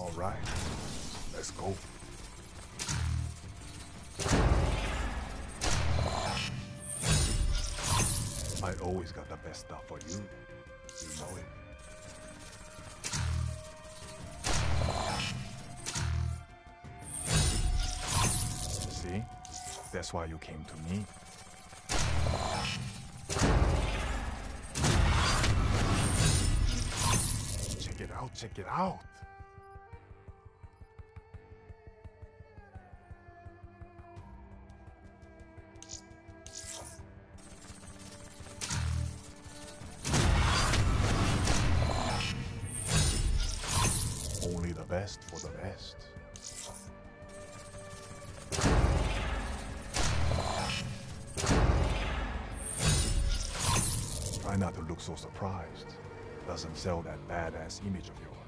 All right, let's go. I always got the best stuff for you. You know it. See? That's why you came to me. Check it out, check it out. The best for the best. Try not to look so surprised. Doesn't sell that badass image of yours.